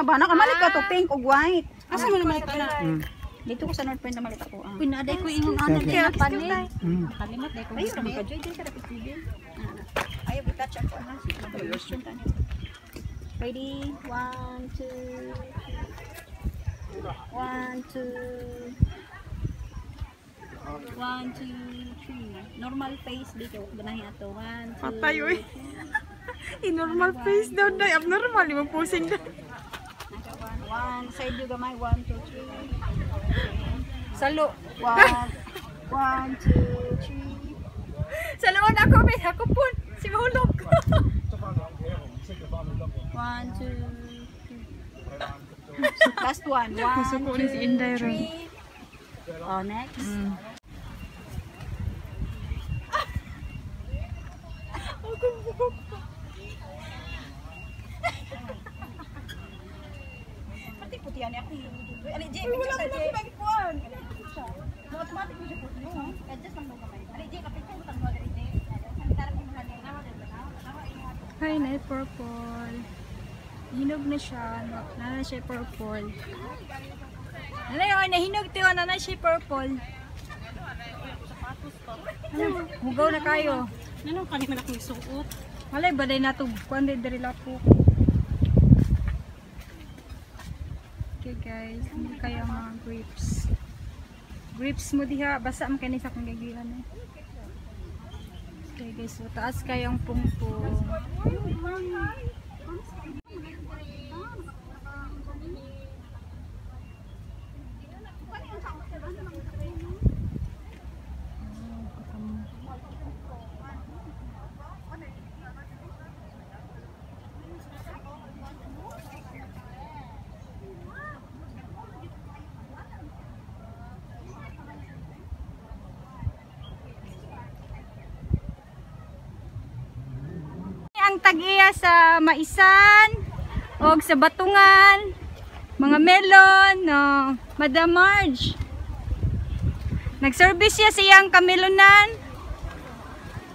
ana ba? Nakamalit ka to pink ug white. Asa mo naman ka na? Dito ko sa North Point na malit ako. Ah. Pinaday ko ingon ana kaya panin. Kalimat dai ko. Ayun naman ka joy joy sa dapat TV. Ayaw i-touch ako niya. Ready? One, two. One, two. One, two, three. Normal face dito. Ganahin ato. One, two. Patay, uy. I-normal face daw na. Abnormal. Di mo pusing na. One. Side yung gamay. One, two, three. Salo. One. One, two, three. Sa lawan ako, may ako po. Si Mahulog. One, two, three. Last one. One, Masuko ni si Inday ron. three. Oh, next. Pati puti yan ako. Ali, Jay, wala na kumagikuan. Automatic mo siya po. Adjust lang mo kamay. Ali, Jay, kapit ko utang mo ali, Jay. Sanitaran mo na niya. Nawa. Hi, night purple. Hinog na siya. Nana siya purple. Ano yun? Nahinog tiyo. Nana siya purple. Ano? Hugaw na kayo. Nanong kanima na kong suot. Malay ba day natog kuan day diri lapo. Okay guys, hindi kaya mga grapes. Grapes mo diha basa man kani sa kong gagihan eh. Okay guys, so taas kayang pungpong. Tagiya sa Maisan o sa Batungan, mga melon, no, Madam Marge. Nag-service siya siyang kamelonan.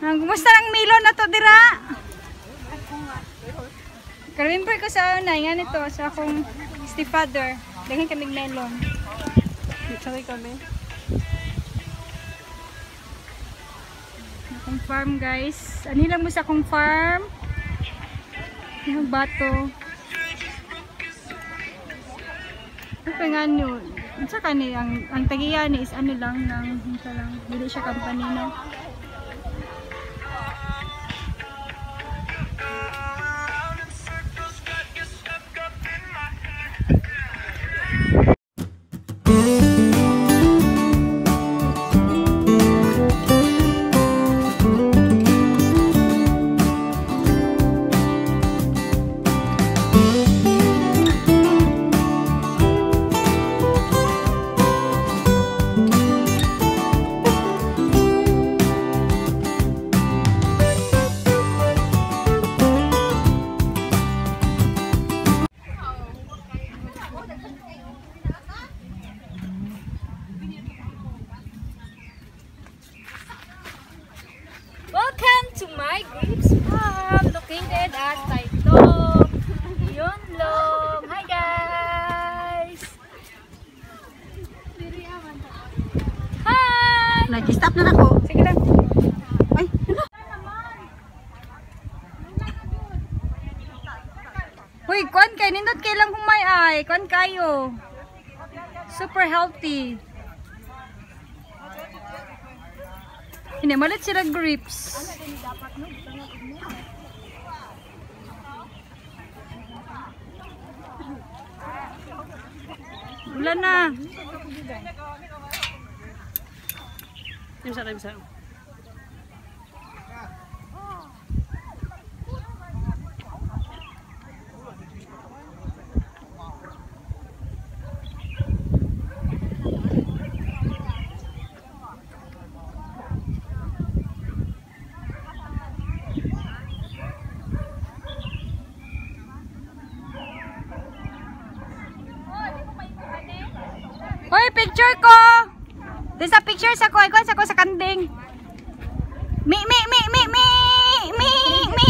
Ang kumusta ang melon na to dira? Karimper ko sa una, nga nito, sa akong stepfather. Daghan kaming melon. Sorry kami. Akong farm guys. Ano lang mo sa akong farm? Yung bato. Pa nga nyo? Sa kani, ang, ang tagiya ni is ano lang, ng, ano lang, hindi siya company at Taitlog, Yunlong. Hi guys! Hi! Nag-stop na ako. Sige lang. Ay, ano? Uy, kuan kay nindot kay lang humay ay. Kuan kayo. Super healthy. Hinamalit sila grapes. Ulan na. Yung sa sa. Picture ko. Doon sa picture sa ko, sa ko sa kanding. Mi, mi, mi, mi, mi, mi, mi.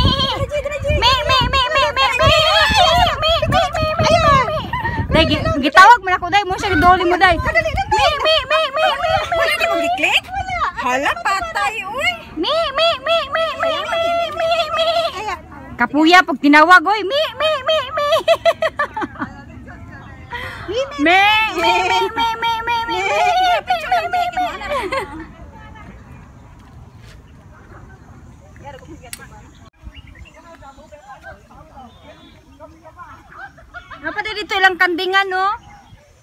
Mi, mi, mi, mi, mi, mi, mi, mi, mi, mi, mi, gi- gitawag mo na ko, day. Mo siya doli mo, day. Mi, mi, mi, mi, mi, mi. Wala di mo gi-click? Hala, patay, uy. Mi, mi, mi, mi, mi, mi, mi, mi. Kapuya, pag tinawag, oy. Mi, mi, mi, mi. Apa na dito ilang kandingan, no?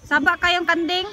Saba kayong kanding?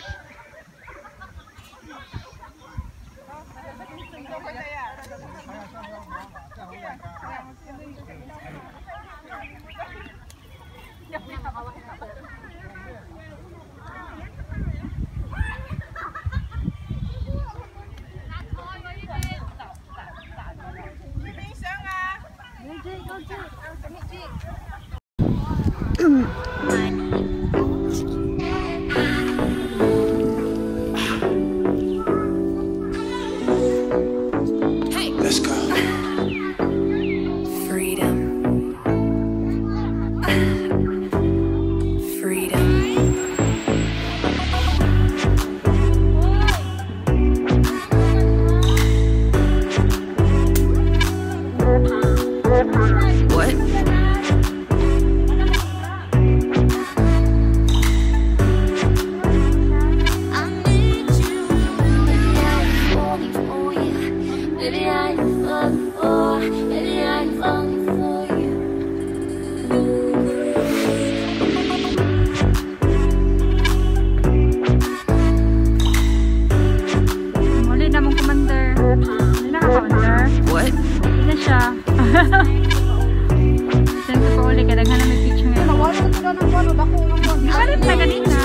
Saan ka pa uli? Kadaghan na may picture ngayon. Nawalan ko na ng ano. Bako ng ano. Nakalit na kanina.